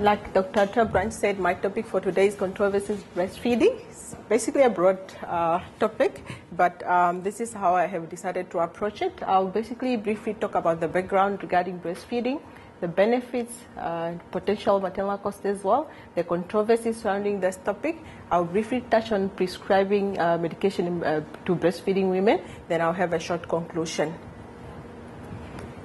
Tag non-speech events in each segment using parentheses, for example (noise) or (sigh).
Like Dr. Trabranch said, my topic for today is controversies breastfeeding. It's basically a broad uh, topic, but um, this is how I have decided to approach it. I'll basically briefly talk about the background regarding breastfeeding, the benefits, uh, potential maternal costs as well, the controversies surrounding this topic. I'll briefly touch on prescribing uh, medication uh, to breastfeeding women, then I'll have a short conclusion.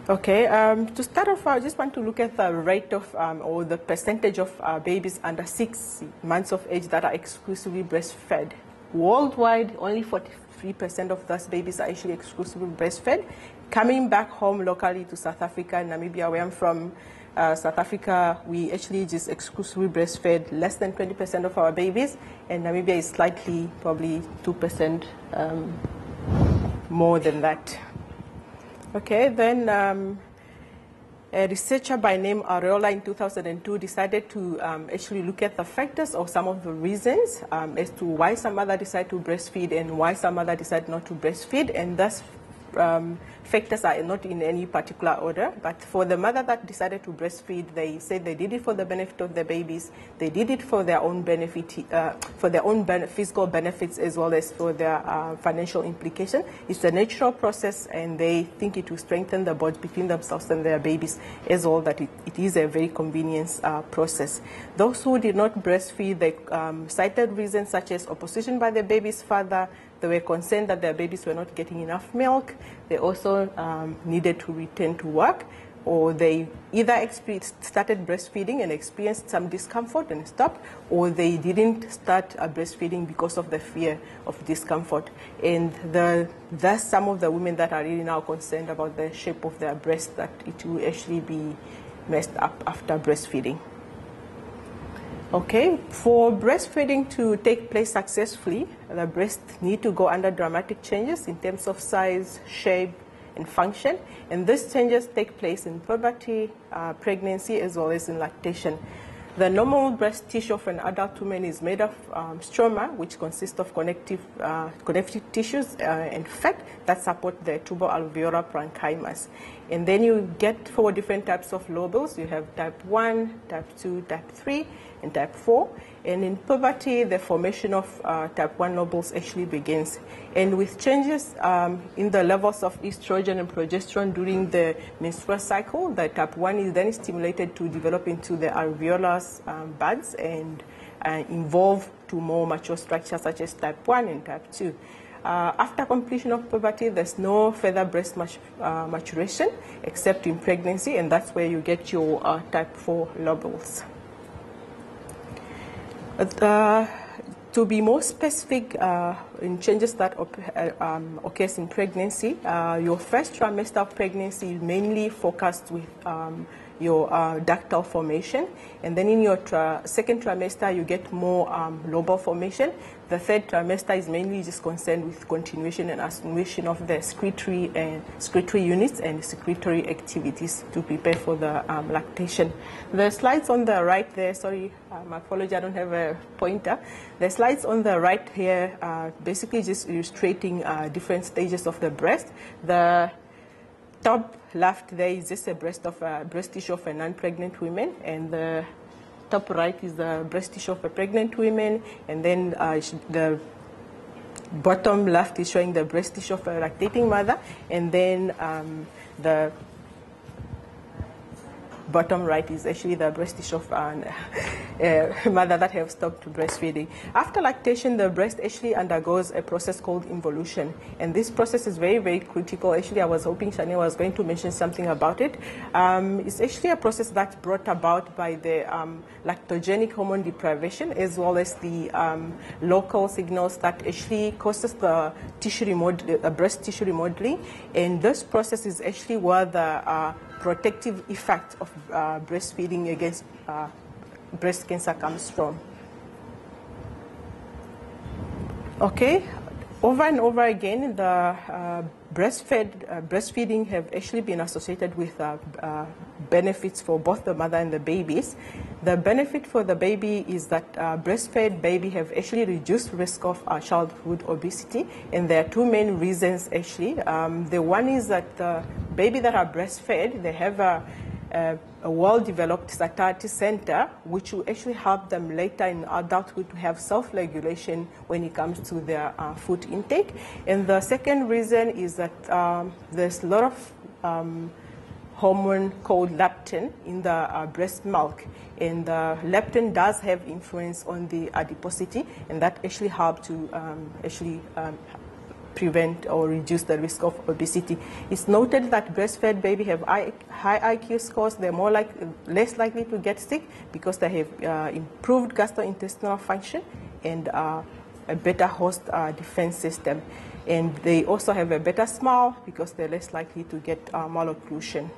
Okay, um, to start off, I just want to look at the rate of, um, or the percentage of uh, babies under six months of age that are exclusively breastfed. Worldwide, only 43% of those babies are actually exclusively breastfed. Coming back home locally to South Africa, and Namibia, where I'm from, uh, South Africa, we actually just exclusively breastfed less than 20% of our babies, and Namibia is slightly, probably 2% um, more than that. Okay, then um, a researcher by name Areola in 2002 decided to um, actually look at the factors or some of the reasons um, as to why some mother decide to breastfeed and why some mother decide not to breastfeed, and thus um, factors are not in any particular order, but for the mother that decided to breastfeed, they said they did it for the benefit of the babies. They did it for their own benefit, uh, for their own ben physical benefits as well as for their uh, financial implication. It's a natural process, and they think it will strengthen the bond between themselves and their babies as well. That it, it is a very convenient uh, process. Those who did not breastfeed, they um, cited reasons such as opposition by the baby's father. They were concerned that their babies were not getting enough milk. They also um, needed to return to work, or they either started breastfeeding and experienced some discomfort and stopped, or they didn't start uh, breastfeeding because of the fear of discomfort. And the, thus, some of the women that are really now concerned about the shape of their breast, that it will actually be messed up after breastfeeding. Okay, for breastfeeding to take place successfully, the breast need to go under dramatic changes in terms of size, shape, and function. And these changes take place in puberty, uh, pregnancy, as well as in lactation. The normal breast tissue of an adult woman is made of um, stroma, which consists of connective, uh, connective tissues uh, and fat that support the tubo-alveolar parenchymas. And then you get four different types of lobules. You have type 1, type 2, type 3, and type 4. And in puberty, the formation of uh, type 1 lobules actually begins. And with changes um, in the levels of estrogen and progesterone during the menstrual cycle, the type 1 is then stimulated to develop into the alveolar um, buds and uh, evolve to more mature structures such as type 1 and type 2. Uh, after completion of puberty, there's no further breast uh, maturation except in pregnancy, and that's where you get your uh, type 4 lobules. Uh, to be more specific uh, in changes that uh, um, occurs in pregnancy, your first trimester of pregnancy is mainly focused with um, your uh, ductal formation. And then in your second trimester, you get more um, lobal formation. The third trimester is mainly just concerned with continuation and attenuation of the secretory and secretory units and secretory activities to prepare for the um, lactation. The slides on the right there, sorry, um, apology, I don't have a pointer. The slides on the right here are basically just illustrating uh, different stages of the breast. The top left there is just a breast of a breast tissue of a non-pregnant woman, and the top right is the breast tissue of a pregnant woman, and then uh, the bottom left is showing the breast tissue of a lactating mother, and then um, the bottom right is actually the breast tissue of a uh, (laughs) mother that have stopped breastfeeding. After lactation, the breast actually undergoes a process called involution. And this process is very, very critical. Actually, I was hoping Shania was going to mention something about it. Um, it's actually a process that's brought about by the um, lactogenic hormone deprivation as well as the um, local signals that actually causes the tissue remod- uh, breast tissue remodeling. And this process is actually where the uh, protective effect of uh, breastfeeding against uh, breast cancer comes from. Okay, over and over again, the uh, breastfed, uh, breastfeeding have actually been associated with uh, uh, benefits for both the mother and the babies. The benefit for the baby is that uh, breastfed baby have actually reduced risk of uh, childhood obesity, and there are two main reasons actually. Um, the one is that the baby that are breastfed, they have a uh, a well-developed satiety center, which will actually help them later in adulthood to have self-regulation when it comes to their uh, food intake. And the second reason is that um, there's a lot of um, hormone called leptin in the uh, breast milk. And uh, leptin does have influence on the adiposity, and that actually helps to um, actually um, prevent or reduce the risk of obesity. It's noted that breastfed baby have high IQ scores. They're more like less likely to get sick because they have uh, improved gastrointestinal function and uh, a better host uh, defense system. And they also have a better smile because they're less likely to get uh, malocclusion.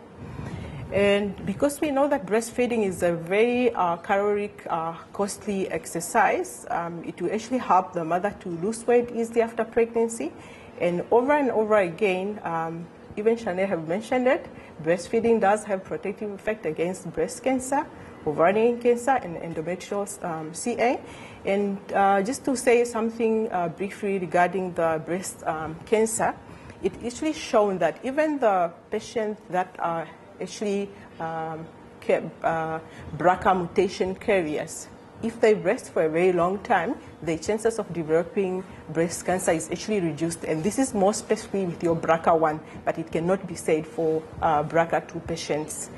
And because we know that breastfeeding is a very uh, caloric, uh, costly exercise, um, it will actually help the mother to lose weight easily after pregnancy. And over and over again, um, even Chanel have mentioned it, breastfeeding does have protective effect against breast cancer, ovarian cancer, and endometrial um, CA. And uh, just to say something uh, briefly regarding the breast um, cancer, it actually shown that even the patients that are actually um, uh, BRCA mutation carriers. If they breast for a very long time, the chances of developing breast cancer is actually reduced. And this is more specifically with your BRCA1, but it cannot be said for uh, BRCA2 patients.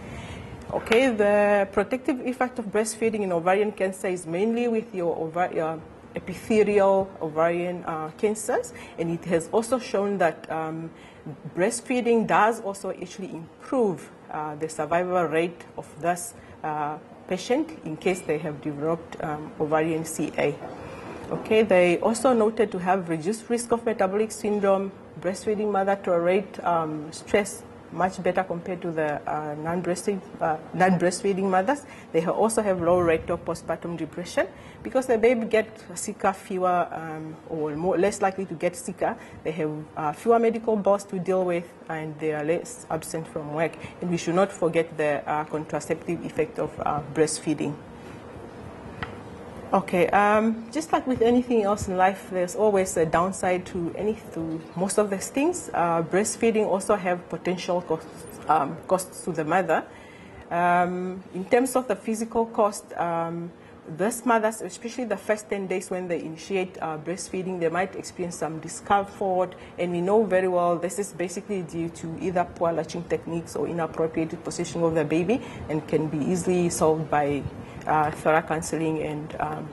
Okay, the protective effect of breastfeeding in ovarian cancer is mainly with your ovarian epithelial ovarian uh, cancers, and it has also shown that um, breastfeeding does also actually improve the survival rate of this uh, patient in case they have developed um, ovarian CA. Okay, they also noted to have reduced risk of metabolic syndrome, breastfeeding mother tolerate um, stress much better compared to the uh, non-breastfeeding, uh, non-breastfeeding mothers. They also have low rate of postpartum depression because the baby get sicker, fewer um, or more, less likely to get sicker. They have uh, fewer medical bills to deal with and they are less absent from work. And we should not forget the uh, contraceptive effect of uh, breastfeeding. Okay, um, just like with anything else in life, there's always a downside to any to most of these things. Uh, breastfeeding also have potential costs, um, costs to the mother. Um, in terms of the physical cost, um, these mothers, especially the first 10 days when they initiate uh, breastfeeding, they might experience some discomfort. And we know very well this is basically due to either poor latching techniques or inappropriate positioning of the baby and can be easily solved by thorough counseling and um,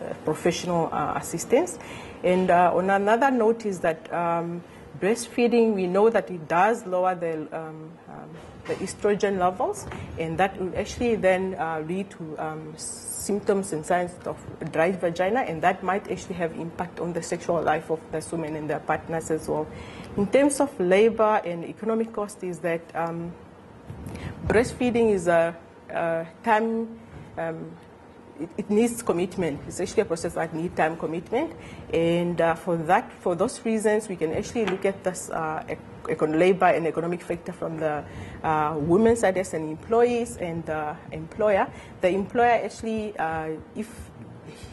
uh, professional uh, assistance. And uh, on another note is that um, breastfeeding, we know that it does lower the, um, um the estrogen levels, and that will actually then uh, lead to um, symptoms and signs of dry vagina, and that might actually have impact on the sexual life of the women and their partners as well. In terms of labor and economic cost, is that um, breastfeeding is a, a time um, it, it, needs commitment. It's actually a process that needs time commitment, and uh, for that, for those reasons, we can actually look at this uh, labor and economic factor from the uh, women's side as an employees and the employer. The employer actually, uh, if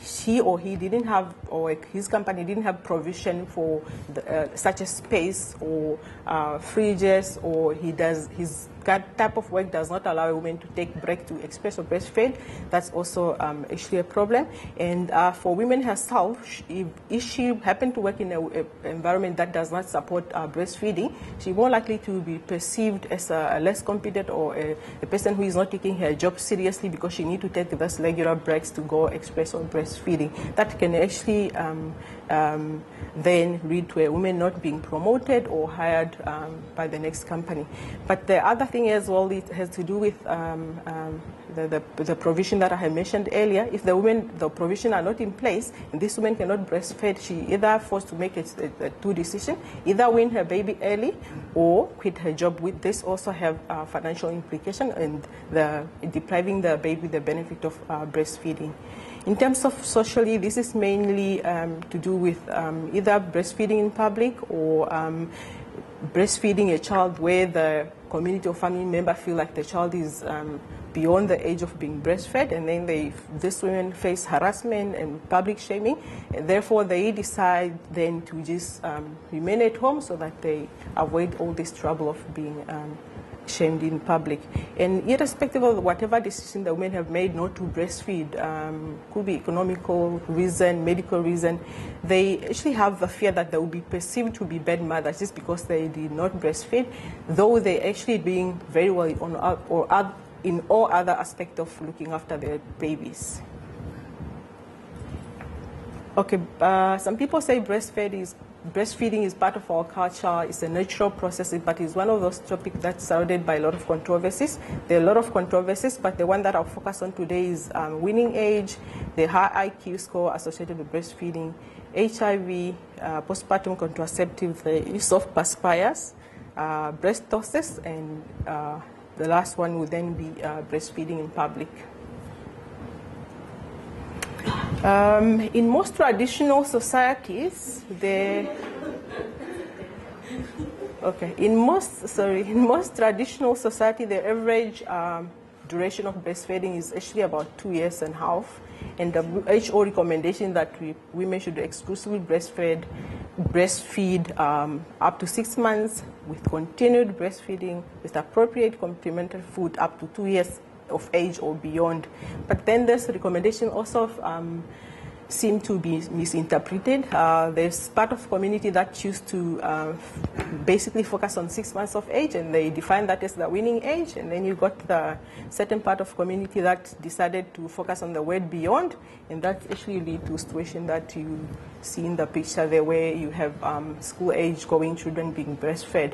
she or he didn't have, or his company didn't have provision for the, uh, such a space or uh, fridges, or he does his that type of work does not allow a woman to take break to express or breastfeed. That's also um, actually a problem. And uh, for women herself, if, she happen to work in an environment that does not support uh, breastfeeding, she's more likely to be perceived as a, a less competent or a, a, person who is not taking her job seriously because she need to take those regular breaks to go express or breastfeeding. That can actually um, um, then lead to a woman not being promoted or hired um, by the next company. But the other thing as well, it has to do with um, um the, the, the, provision that I had mentioned earlier. If the women, the provision are not in place, and this woman cannot breastfeed, she either forced to make a, a, a two decision, either win her baby early or quit her job. With this also have uh, financial implication and the depriving the baby the benefit of uh, breastfeeding. In terms of socially, this is mainly um, to do with um, either breastfeeding in public or um, breastfeeding a child where the community or family member feel like the child is um, beyond the age of being breastfed, and then they, these women face harassment and public shaming, and therefore they decide then to just um, remain at home so that they avoid all this trouble of being um, shamed in public. And irrespective of whatever decision the women have made not to breastfeed, um, could be economical reason, medical reason, they actually have the fear that they will be perceived to be bad mothers just because they did not breastfeed, though they actually doing very well on or in all other aspects of looking after their babies. Okay, uh, some people say breastfeeding is breastfeeding is part of our culture. It's a natural process, but it's one of those topics that's surrounded by a lot of controversies. There are a lot of controversies, but the one that I'll focus on today is um, weaning age, the high IQ score associated with breastfeeding, HIV, uh, postpartum contraceptive, the use of pacifiers, uh, breast ptosis, and uh, the last one would then be uh, breastfeeding in public. Um, in most traditional societies, the okay, in most sorry, in most traditional society, the average um, duration of breastfeeding is actually about two years and a half. And the WHO recommendation that we, women should exclusively breastfeed, breastfeed um, up to six months with continued breastfeeding with appropriate complementary food up to two years of age or beyond. But then this recommendation also um, seem to be misinterpreted. Uh, there's part of community that choose to uh, basically focus on six months of age, and they define that as the winning age. And then you got the certain part of community that decided to focus on the word beyond, and that actually lead to a situation that you see in the picture there, where you have um, school age going children being breastfed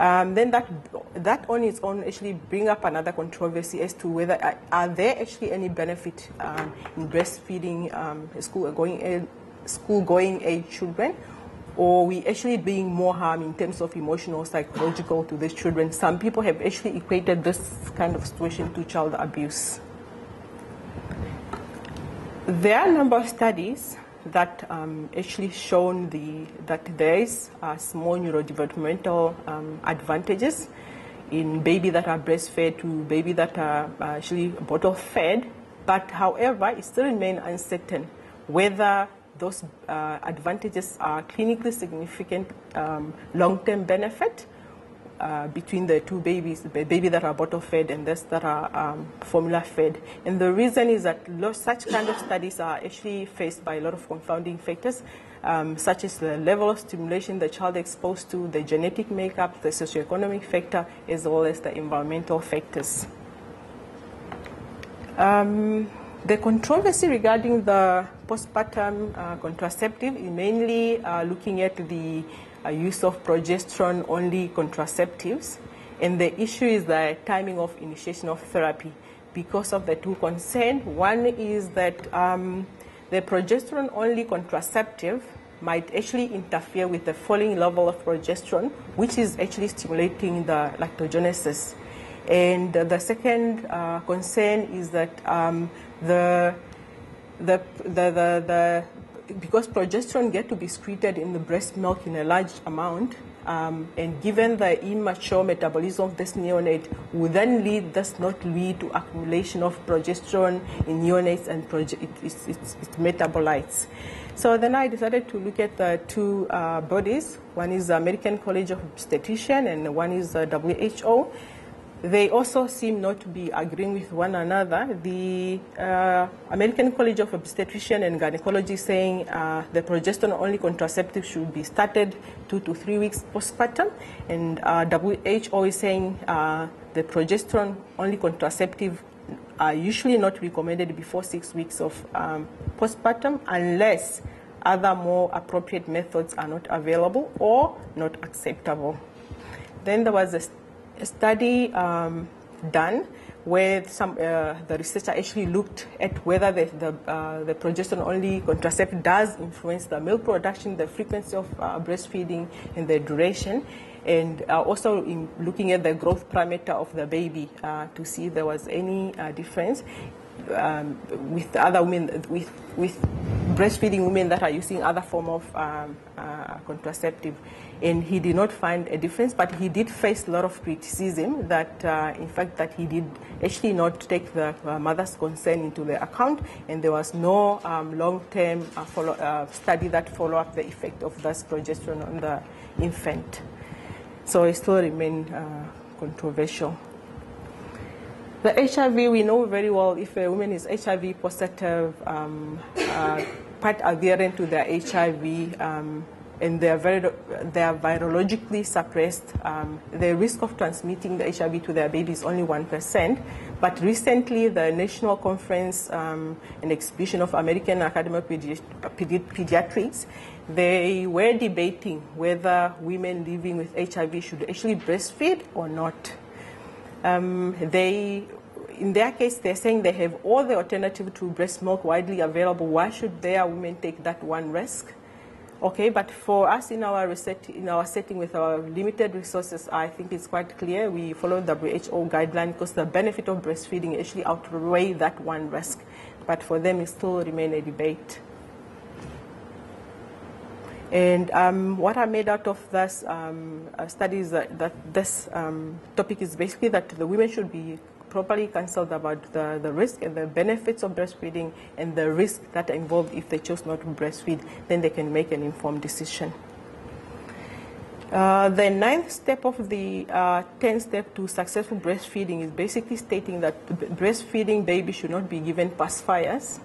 um, then that that on its own actually bring up another controversy as to whether uh, are there actually any benefit um, in breastfeeding um, school going school going age children? Or we actually doing more harm in terms of emotional psychological to these children? Some people have actually equated this kind of situation to child abuse. There are a number of studies that um, actually shown the, that there is uh, small neurodevelopmental um, advantages in baby that are breastfed to baby that are actually bottle fed. But however, it still remains uncertain whether those uh, advantages are clinically significant um, long-term benefit uh, between the two babies, the baby that are bottle fed and those that are um, formula fed. And the reason is that such kind of studies are actually faced by a lot of confounding factors, um, such as the level of stimulation the child exposed to, the genetic makeup, the socioeconomic factor, as well as the environmental factors. Um, the controversy regarding the postpartum uh, contraceptive is mainly uh, looking at the use of progesterone-only contraceptives. And the issue is the timing of initiation of therapy because of the two concerns. One is that um, the progesterone-only contraceptive might actually interfere with the falling level of progesterone, which is actually stimulating the lactogenesis. And the second uh, concern is that um, the, the, the, the because progesterone get to be secreted in the breast milk in a large amount, um, and given the immature metabolism of this neonate, would then lead, does not lead to accumulation of progesterone in neonates and proge- it, it's, it's, it's, metabolites. So then I decided to look at the two uh, bodies. One is the American College of Obstetrician and one is the WHO they also seem not to be agreeing with one another. The uh, American College of Obstetrician and Gynecology saying uh, the progesterone-only contraceptive should be started two to three weeks postpartum, and uh, WHO is saying uh, the progesterone-only contraceptive are usually not recommended before six weeks of um, postpartum unless other more appropriate methods are not available or not acceptable. Then there was a a study um, done where some uh, the researcher actually looked at whether the the, uh, the progesterone only contraceptive does influence the milk production, the frequency of uh, breastfeeding, and the duration, and uh, also in looking at the growth parameter of the baby uh, to see if there was any uh, difference um, with other women with with breastfeeding women that are using other form of um, contraceptive and he did not find a difference, but he did face a lot of criticism that, uh, in fact, that he did actually not take the uh, mother's concern into the account, and there was no um, long-term uh, uh, study that follow up the effect of this progesterone on the infant. So it still remains uh, controversial. The HIV, we know very well if a woman is HIV positive, um, uh, quite adherent to their HIV, um, and they are, very, they are virologically suppressed, um, the risk of transmitting the HIV to their baby is only 1%. But recently, the National Conference um, and Exhibition of American Academy of Pedi Pedi Pediatrics, they were debating whether women living with HIV should actually breastfeed or not. Um, they, in their case, they're saying they have all the alternative to breast milk widely available. Why should their women take that one risk? Okay, but for us in our research, in our setting with our limited resources, I think it's quite clear we follow WHO guideline because the benefit of breastfeeding actually outweigh that one risk. But for them, it still remain a debate. And um, what I made out of this um, study is that, that this um, topic is basically that the women should be properly consulted about the, the risk and the benefits of breastfeeding and the risk that are involved if they choose not to breastfeed, then they can make an informed decision. Uh, the ninth step of the uh, 10 step to successful breastfeeding is basically stating that breastfeeding baby should not be given pacifiers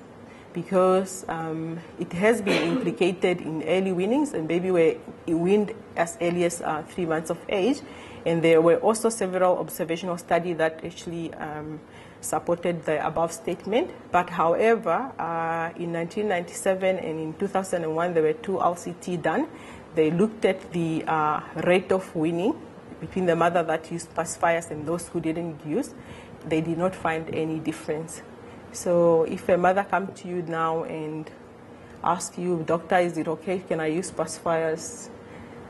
because um, it has been implicated in early weanings and baby were weaned as early as uh, three months of age and there were also several observational studies that actually um, supported the above statement. But however, uh, in 1997 and in 2001, there were two RCT done. They looked at the uh, rate of weaning between the mother that used pacifiers and those who didn't use. They did not find any difference. So if a mother comes to you now and asks you, doctor, is it okay? Can I use pacifiers?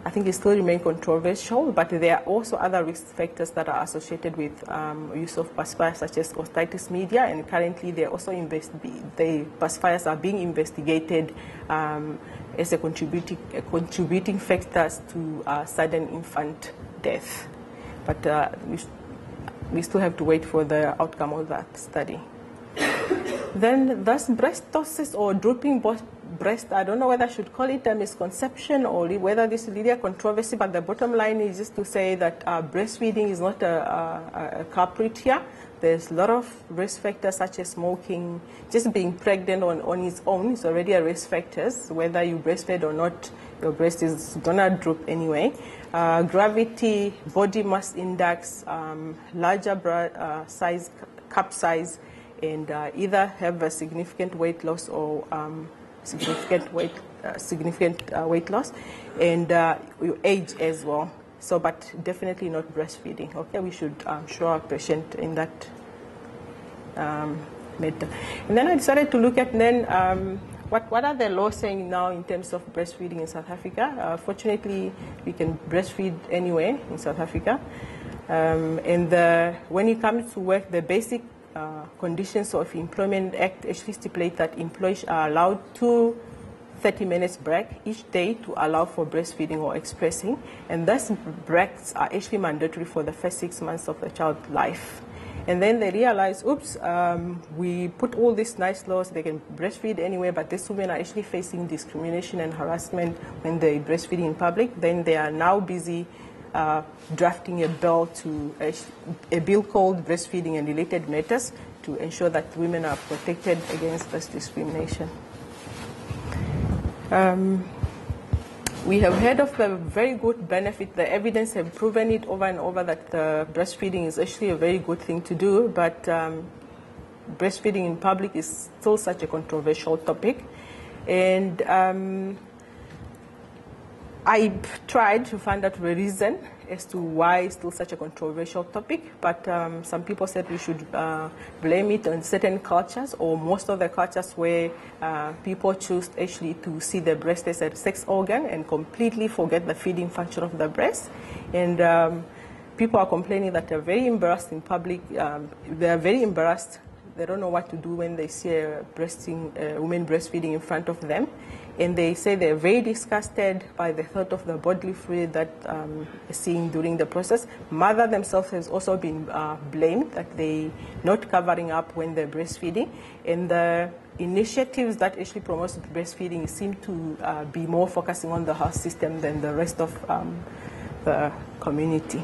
I think it still remains controversial, but there are also other risk factors that are associated with um, use of pacifiers, such as otitis media, and currently they also the pacifiers are being investigated um, as a contributing, a contributing factors to uh, sudden infant death. But uh, we, we still have to wait for the outcome of that study. then, thus, breast ptosis or drooping breast, I don't know whether I should call it a misconception or whether this is really a controversy, but the bottom line is just to say that uh, breastfeeding is not a, a, a culprit here. There's a lot of risk factors such as smoking, just being pregnant on, on its own is already a risk factor. Whether you breastfeed or not, your breast is gonna droop anyway. Uh, gravity, body mass index, um, larger uh, size, cup size, and uh, either have a significant weight loss or um, significant weight, uh, significant uh, weight loss, and uh, your age as well. So, but definitely not breastfeeding. Okay, we should um, show our patient in that um, method. And then I decided to look at then um, what what are the laws saying now in terms of breastfeeding in South Africa. Uh, fortunately, we can breastfeed anywhere in South Africa. Um, and the, when it comes to work, the basic uh, conditions of Employment Act actually stipulate that employees are allowed two 30 minutes break each day to allow for breastfeeding or expressing. And those breaks are actually mandatory for the first six months of the child's life. And then they realize, oops, um, we put all these nice laws, they can breastfeed anywhere, but these women are actually facing discrimination and harassment when they breastfeeding in public. Then they are now busy drafting a bill to a, a, bill called breastfeeding and related matters to ensure that women are protected against this discrimination. Um, we have heard of the very good benefit. The evidence have proven it over and over that breastfeeding is actually a very good thing to do, but um, breastfeeding in public is still such a controversial topic. And um, I tried to find out the reason as to why it's still such a controversial topic, but um, some people said we should uh, blame it on certain cultures or most of the cultures where uh, people choose actually to see the breast as a sex organ and completely forget the feeding function of the breast. And um, people are complaining that they're very embarrassed in public. Um, they're very embarrassed. They don't know what to do when they see a breasting, uh, woman breastfeeding in front of them and they say they're very disgusted by the thought of the bodily fluid that um, seen during the process. Mother themselves has also been uh, blamed that they not covering up when they're breastfeeding, and the initiatives that actually promote breastfeeding seem to uh, be more focusing on the health system than the rest of um, the community.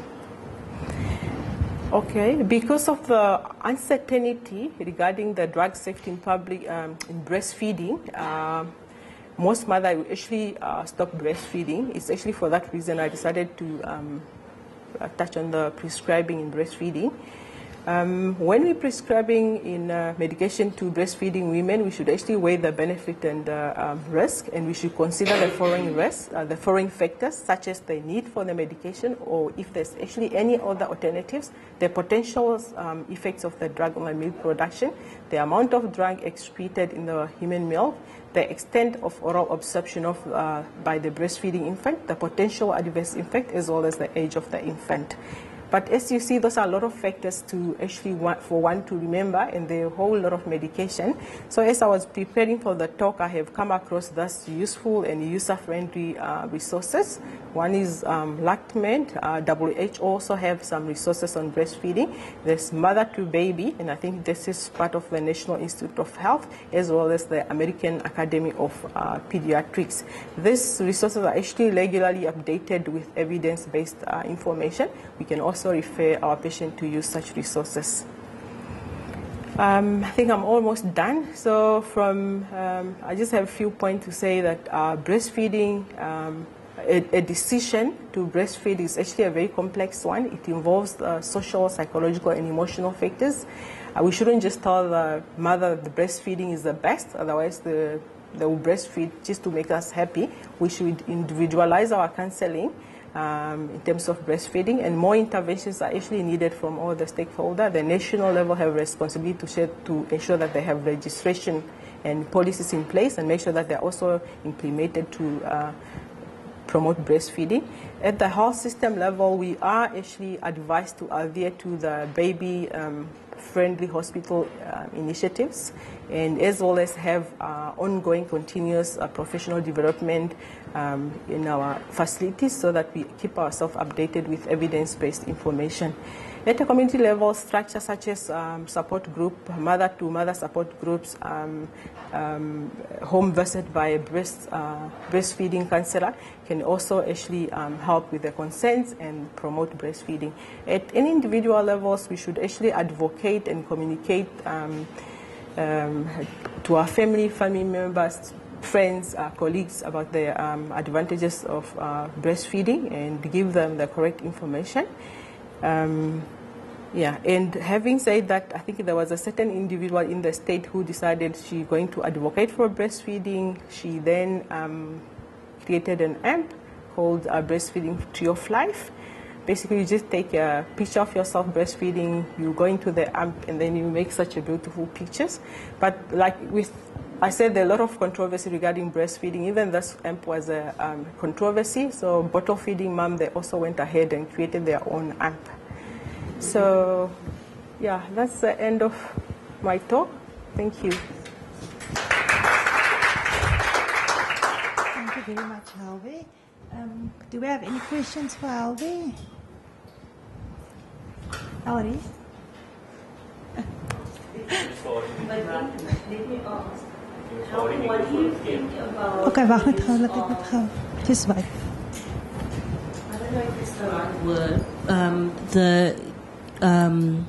Okay, because of the uncertainty regarding the drug safety in public um, in breastfeeding, uh, most mothers actually uh, stop breastfeeding. It's actually for that reason I decided to um, touch on the prescribing in breastfeeding. Um, when we're prescribing in uh, medication to breastfeeding women, we should actually weigh the benefit and uh, um, risk, and we should consider the following risks, uh, the following factors, such as the need for the medication, or if there's actually any other alternatives, the potential um, effects of the drug on the milk production, the amount of drug excreted in the human milk, the extent of oral absorption of, uh, by the breastfeeding infant, the potential adverse effect, as well as the age of the infant. But as you see, those are a lot of factors to actually want, for one to remember, and a whole lot of medication. So as I was preparing for the talk, I have come across those useful and user-friendly uh, resources. One is um, LactMed. Uh, WHO also have some resources on breastfeeding. There's Mother to Baby, and I think this is part of the National Institute of Health, as well as the American Academy of uh, Pediatrics. These resources are actually regularly updated with evidence-based uh, information. We can also also refer our patient to use such resources. Um, I think I'm almost done. So from, um, I just have a few points to say that uh, breastfeeding, um, a, a, decision to breastfeed is actually a very complex one. It involves uh, social, psychological, and emotional factors. Uh, we shouldn't just tell the mother the breastfeeding is the best, otherwise the, they will breastfeed just to make us happy. We should individualize our counseling um, in terms of breastfeeding, and more interventions are actually needed from all the stakeholders. The national level have responsibility to, share, to ensure that they have registration and policies in place and make sure that they're also implemented to uh, promote breastfeeding. At the health system level, we are actually advised to adhere to the baby um, friendly hospital uh, initiatives and as well as have uh, ongoing continuous uh, professional development um, in our facilities so that we keep ourselves updated with evidence-based information. At a community level, structures such as um, support group, mother-to-mother support groups, um, um, home visit by a breast, uh, breastfeeding counselor can also actually um, help with the consents and promote breastfeeding. At any individual levels, we should actually advocate and communicate um, um, to our family, family members, friends, uh, colleagues about the um, advantages of uh, breastfeeding and give them the correct information. Um, yeah, and having said that, I think there was a certain individual in the state who decided she's going to advocate for breastfeeding. She then um, created an app called uh, Breastfeeding Tree of Life. Basically, you just take a picture of yourself breastfeeding, you go into the app, and then you make such a beautiful pictures. But like with I said there are a lot of controversy regarding breastfeeding. Even this AMP was a um, controversy. So bottle feeding mom, they also went ahead and created their own AMP. So yeah, that's the end of my talk. Thank you. Thank you very much, Helve. Um, do we have any questions for Helve? Ellery? Let me ask. Okay, wag net gou, laat ek net gou. Just wait. I don't know if it's the right word. Um, the um,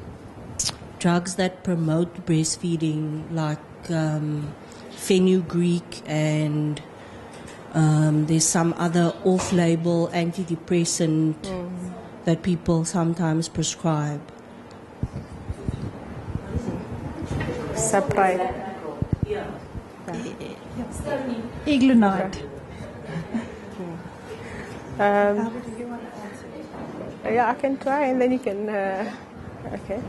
drugs that promote breastfeeding, like um, fenugreek and um, there's some other off-label antidepressant mm. that people sometimes prescribe. Surprise. Yeah. Iglonite. Um, yeah, I can try and then you can. Uh, okay.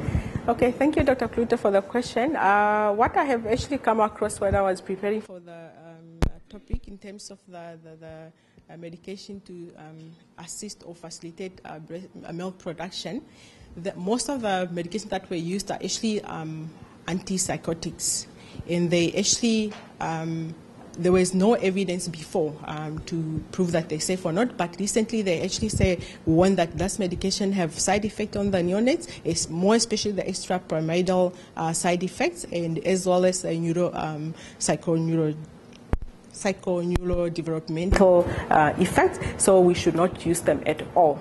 Okay, thank you, Dr. Kluter, for the question. Uh, what I have actually come across when I was preparing for the um, topic in terms of the, the, the uh, medication to um, assist or facilitate uh, milk production, the, most of the medications that were used are actually um, antipsychotics and they actually um, there was no evidence before um, to prove that they're safe or not, but recently they actually say one that this medication have side effect on the neonates, is more especially the extrapyramidal uh, side effects, and as well as the neuro um, psychoneuro psychoneurodevelopmental uh, effects. So we should not use them at all.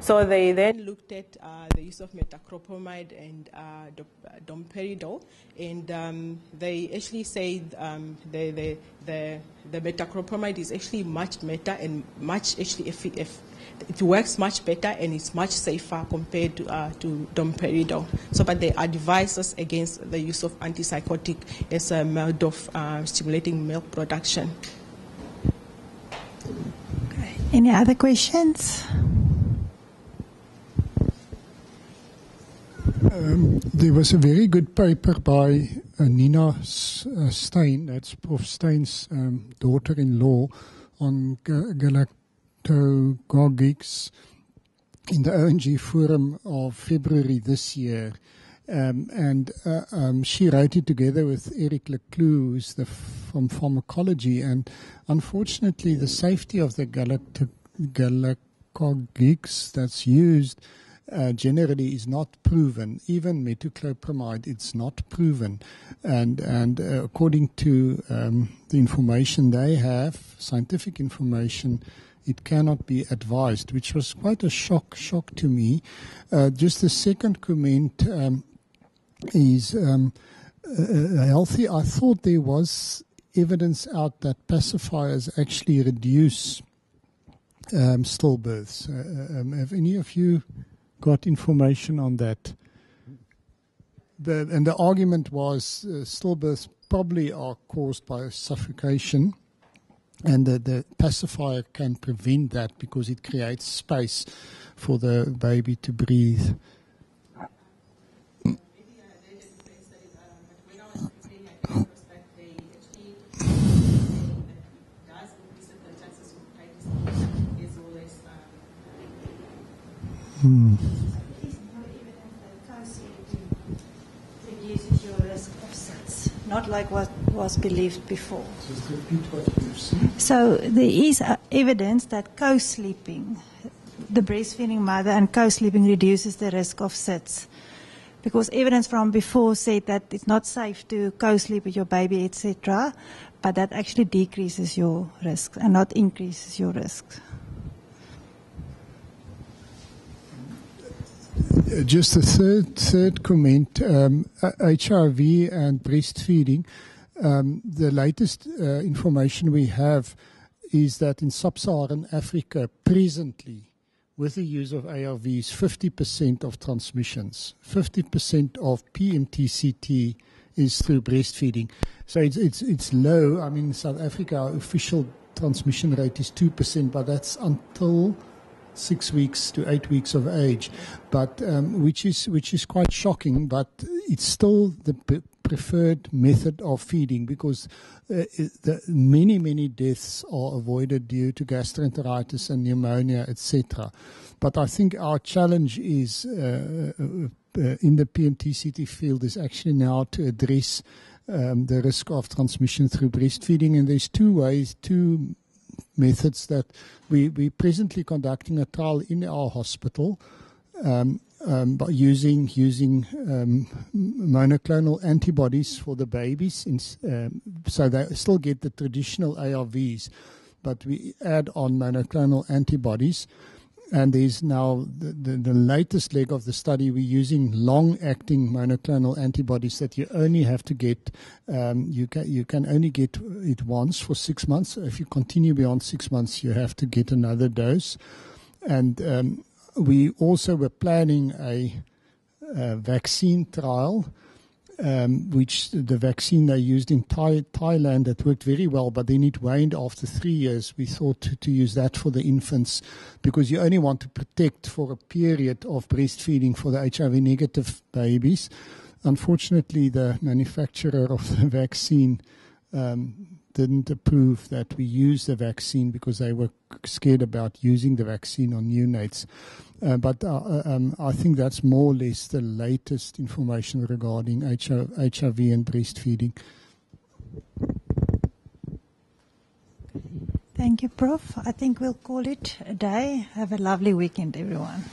So they then looked at uh, the use of metoclopramide and uh, uh, and um, they actually said um, the, the, the, the metoclopramide is actually much better and much actually if, if it works much better and it's much safer compared to, uh, to domperidone. So, but they advise us against the use of antipsychotic as a mode of uh, stimulating milk production. Okay. Any other questions? Um, there was a very good paper by uh, Nina S- uh, Stein, that's Prof. Stein's um, daughter in law, on ga- galactogogics in the O&G Forum of February this year. Um, and uh, um, she wrote it together with Eric Leclue, who's the from pharmacology. And unfortunately, the safety of the galactogogics that's used uh, generally is not proven. Even metoclopramide, it's not proven. And and uh, according to um, the information they have, scientific information, it cannot be advised, which was quite a shock shock to me. Uh, just the second comment um, is um, uh, healthy. I thought there was evidence out that pacifiers actually reduce um, stillbirths. Uh, um, have any of you got information on that? The, and the argument was uh, stillbirths probably are caused by suffocation, and the, the pacifier can prevent that because it creates space for the baby to breathe. Reduces your risk of SIDS, not like what was believed before. Just repeat what you've said. So there is uh, evidence that co-sleeping, the breastfeeding mother and co-sleeping reduces the risk of SIDS. Because evidence from before said that it's not safe to co-sleep with your baby, etc., but that actually decreases your risk and not increases your risk. Just a third third comment: um, HIV and breastfeeding. Um, the latest uh, information we have is that in sub-Saharan Africa, presently, with the use of ARVs, 50% of transmissions, 50% of PMTCT is through breastfeeding. So it's it's it's low. I mean, in South Africa, our official transmission rate is two percent, but that's until six weeks to eight weeks of age, but um, which is which is quite shocking. But it's still the preferred method of feeding because uh, the many many deaths are avoided due to gastroenteritis and pneumonia, etc. But I think our challenge is. Uh, uh, uh, in the PMTCT field is actually now to address um, the risk of transmission through breastfeeding, and there's two ways, two methods that we we presently conducting a trial in our hospital um, um, by using using um, monoclonal antibodies for the babies, in, um, so they still get the traditional ARVs, but we add on monoclonal antibodies. And there's now the, the, the latest leg of the study. We're using long-acting monoclonal antibodies that you only have to get. Um, you can you can only get it once for six months. If you continue beyond six months, you have to get another dose. And um, we also were planning a, a vaccine trial um, which the vaccine they used in Thai, Thailand that worked very well, but then it waned after three years. We thought to, to use that for the infants because you only want to protect for a period of breastfeeding for the HIV negative babies. Unfortunately, the manufacturer of the vaccine um, didn't approve that we use the vaccine because they were scared about using the vaccine on neonates. Uh, but uh, uh, um, I think that's more or less the latest information regarding HIV, HIV and breastfeeding. Thank you, Prof. I think we'll call it a day. Have a lovely weekend, everyone.